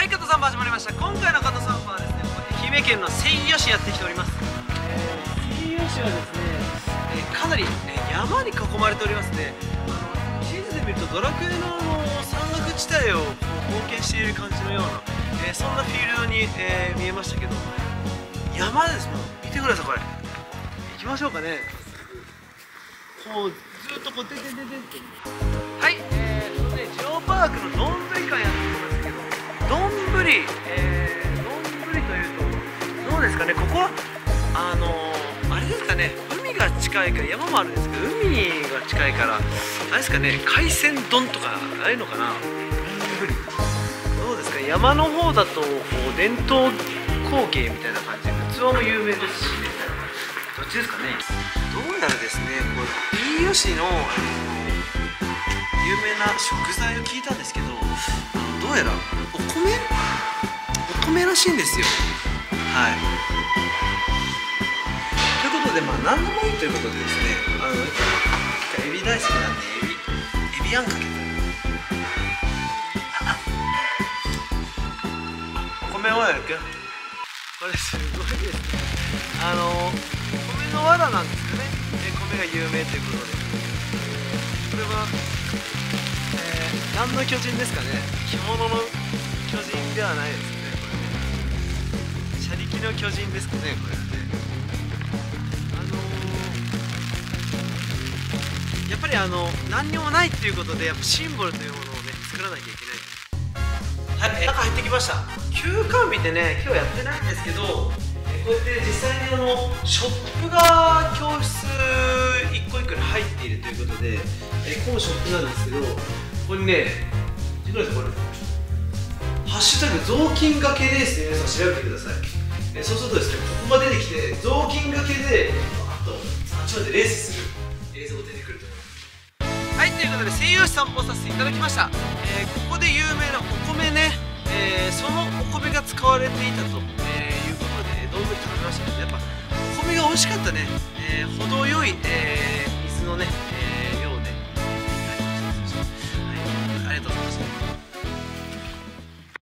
はい加藤さん始まりました。今回の加藤さんはですね愛媛県の西予市やってきております、えー、西予市はですね、えー、かなり、えー、山に囲まれておりますね。あの地図で見るとドラクエの山岳地帯を冒険している感じのような、えー、そんなフィールドに、えー、見えましたけど山です。もん見てくださいこれ。行きましょうかね。こうずっとこうててててて。はいえー、とねジオパークのどんー、あれですかね海が近いから山もあるんですけど海が近いからあれですかね海鮮丼とかああいうのかな。どうですか山の方だとこう伝統光景みたいな感じ。で器も有名ですしどっちですかね。どうやらですねこう飯吉の、有名な食材を聞いたんですけどどうやらお米？お米らしいんですよ。はい。何でもいいということでですねあのエビ大好きなんでエビエビあんかけてお米はやるけ？これすごいですね。あの米の藁なんですかね。え米が有名ということで。これは、えー、何の巨人ですかね。着物の巨人ではないですねこれね。車力の巨人ですかねこれはね。ぱりあの何にもないっていうことでやっぱシンボルというものをね作らなきゃいけない。はい、中入ってきました。休館日ってね今日やってないんですけどこうやって実際にあのショップが教室一個一個に入っているということで、えこのショップなんですけどここにね見てくださいこれ「ハッシュタグ雑巾がけです」って皆さん調べてください、えそうするとですねここが出てきて雑巾がけでバーッとあっちまでレースする。ということで西洋市散歩させていただきました、えー、ここで有名なお米ね、えー、そのお米が使われていたと、えー、いうことで丼食べましたけどやっぱお米が美味しかったね、えー、程よい、えー、水のね、え